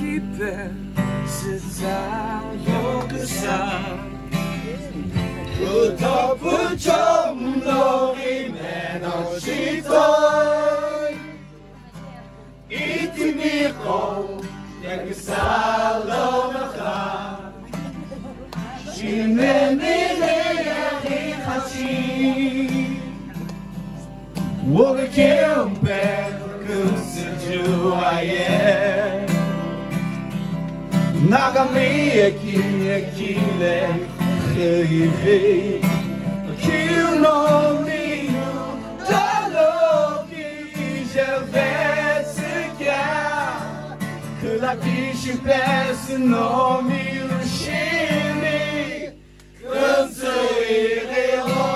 keeper sits on your side. 부터 부정 너희는 어시도 이티 미고 내게 살로마카 시메미레야 히하시 워가 캠베 금스 주아예 Nagameyekilekilek Eivei Kiu no miu Daloki Jevetsekia Kulakishi pes no miu Shini Kansei Reho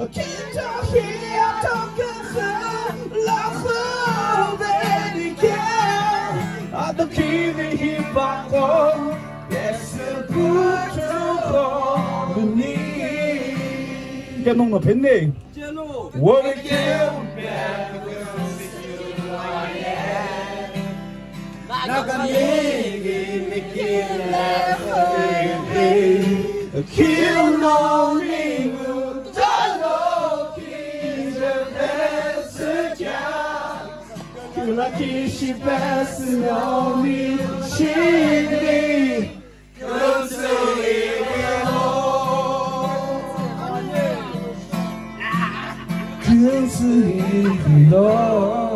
passe non mi uscini Comme ça Cái nông là phến đi What again Kill no Lucky passing on me, she Come to me. Come to me, Lord.